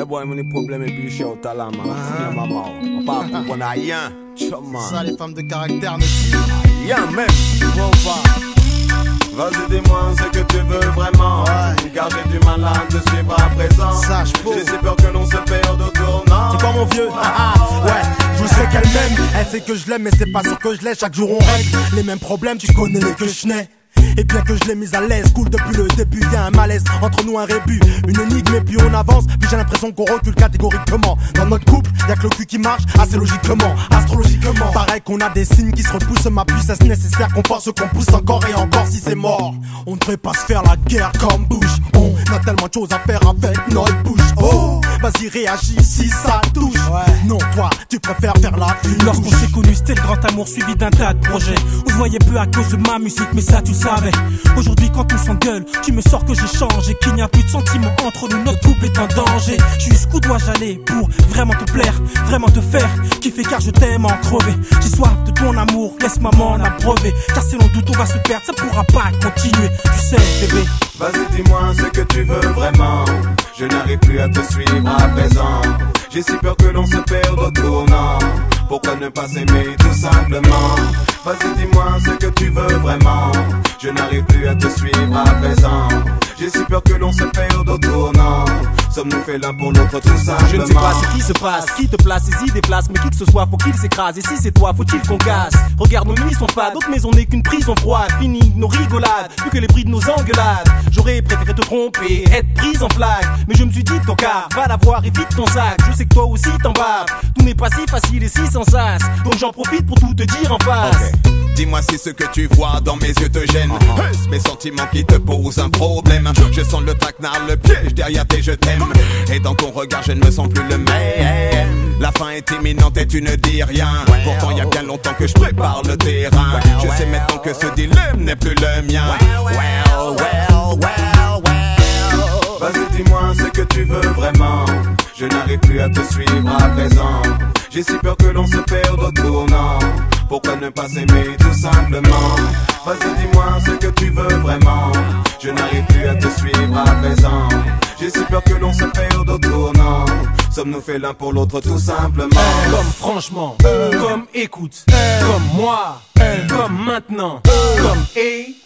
Eh boy, mon problème est plus cher au talent, man. C'est bien maman. On parle pour qu'on a rien. Chum, Ça, les femmes de caractère ne Rien, même. Bon, pas. Vas-y, dis-moi ce que tu veux vraiment. Ouais. Car j'ai du mal à te suivre à présent. Sache pas. J'ai si peur que l'on se perde au tournant. C'est quoi mon vieux Ah, ah, Ouais, je sais qu'elle m'aime Elle sait que je l'aime mais c'est pas sûr que je l'ai Chaque jour on règle les mêmes problèmes Tu connais les que je n'ai et bien que je l'ai mise à l'aise, cool depuis le début, y un malaise entre nous, un rébut, une énigme et puis on avance. Puis j'ai l'impression qu'on recule catégoriquement. Dans notre couple, y a que le cul qui marche, assez logiquement, astrologiquement. Pareil qu'on a des signes qui se repoussent, ma puissance nécessaire qu'on pense qu'on pousse encore et encore si c'est mort? On ne devrait pas se faire la guerre comme Bush. On a tellement de choses à faire avec notre bouche. Oh, vas-y réagis si ça touche. Non, toi, tu préfères faire la. Lorsqu'on s'est connu, c'était le grand amour suivi d'un tas de projets. On se voyait peu à cause de ma musique, mais ça tu savais. Aujourd'hui, quand on s'engueule, tu me sors que j'ai changé, qu'il n'y a plus de sentiments entre nous, notre couple est en danger. Jusqu'où dois-je aller pour vraiment te plaire, vraiment te faire kiffer? Car je t'aime en crever. J'ai soif de ton amour, laisse-moi m'en abreuver. Car si l'on doute, on va se perdre, ça pourra pas continuer. Tu sais, bébé. Vas-y, dis-moi ce que tu veux vraiment. Je n'arrive plus à te suivre à présent. J'ai si peur que l'on se perde au tournant. Pourquoi ne pas s'aimer tout simplement? Vas-y, dis-moi ce que tu veux vraiment. Je n'arrive plus à te suivre à présent. J'ai si peur que l'on se perde au tournant. Sommes-nous faits l'un pour l'autre tout simplement Je ne sais pas ce qui se passe, qui te place, saisit des places, mais qui que ce soit, faut qu'il s'écrase. Et si c'est toi, faut-il qu'on casse? Regarde, nos nuits sont fades, d'autres maisons n'est qu'une prison froide. Fini nos rigolades, plus que les bruits de nos engueulades. J'aurais préféré te tromper, être prise en flag. Mais je me suis dit, ton car, va la voir et vite ton sac. Je sais que toi aussi t'en bats. Tout n'est pas si facile et si sans sas. Donc j'en profite pour tout te dire en face. Dis-moi si ce que tu vois dans mes yeux te gêne. Est-ce mes sentiments qui te posent un problème Je sens le traquenard, le piège derrière tes je t'aime. Et dans ton regard, je ne me sens plus le même. La fin est imminente et tu ne dis rien. Pourtant, il y a bien longtemps que je prépare le terrain. Je sais maintenant que ce dilemme n'est plus le mien. Well, well, well, well. Vas-y, dis-moi ce que tu veux vraiment. Je n'arrive plus à te suivre à présent. J'ai si peur que l'on se perde au tournant. Pourquoi ne pas s'aimer tout simplement? Vas-y, dis-moi ce que tu veux vraiment. Je n'arrive plus à te suivre à présent. J'ai si peur que l'on se perde au tournant. Sommes-nous faits l'un pour l'autre tout simplement? Comme franchement, comme écoute, comme moi, comme maintenant, comme et,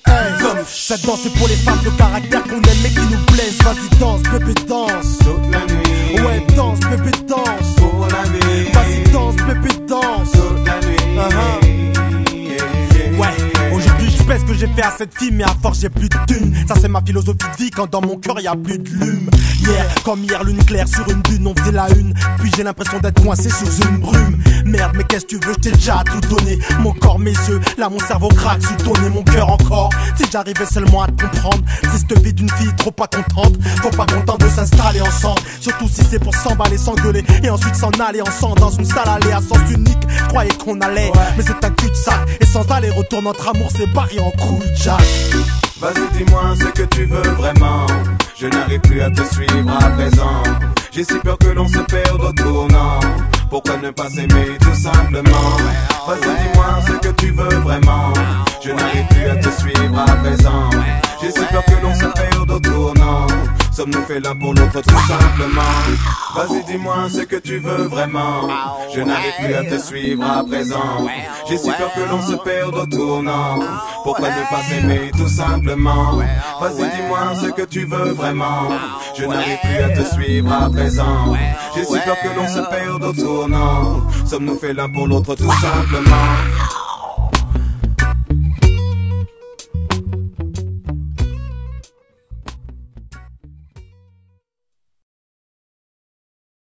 comme Cette danse pour les femmes de caractère qu'on aime et qui nous plaisent. Vas-y, danse, bébé, danse. toute la nuit. Ouais, à cette fille, mais à force j'ai plus de thunes. Ça c'est ma philosophie de vie quand dans mon cœur y a plus de lume. Hier, comme hier, lune claire sur une dune, on faisait la une. Puis j'ai l'impression d'être coincé sous une brume. Merde, mais qu'est-ce que tu veux, je t'ai déjà tout donné. Mon corps, mes yeux, là mon cerveau craque sous ton nez, mon cœur encore. Si j'arrivais seulement à te comprendre, c'est cette vie d'une fille trop pas contente. Faut pas content de s'installer ensemble. Surtout si c'est pour s'emballer, s'engueuler et ensuite s'en aller ensemble dans une salle allée à sens unique. Croyais qu'on allait, mais c'est un cul-de-sac. Et sans aller-retour, notre amour s'est barré en couille, Jack. Vas-y, dis-moi ce que tu veux vraiment. Je n'arrive plus à te suivre à présent. J'ai si peur que l'on se perde au tournant. Pourquoi ne pas s'aimer tout simplement? Vas-y, dis-moi ce que tu veux vraiment. Je n'arrive plus à te suivre à présent. J'ai si peur que l'on se perde au tournant. Sommes-nous faits l'un pour l'autre tout simplement Vas-y, dis-moi ce que tu veux vraiment. Je n'arrive plus à te suivre à présent. J'ai si peur que l'on se perde au tournant. Pourquoi ne pas s'aimer tout simplement? Vas-y, dis-moi ce que tu veux vraiment. Je n'arrive plus à te suivre à présent. J'ai si peur que l'on se perde au tournant. Sommes-nous faits l'un pour l'autre tout simplement?